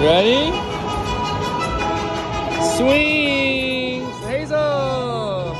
Ready? Swing! Hazel!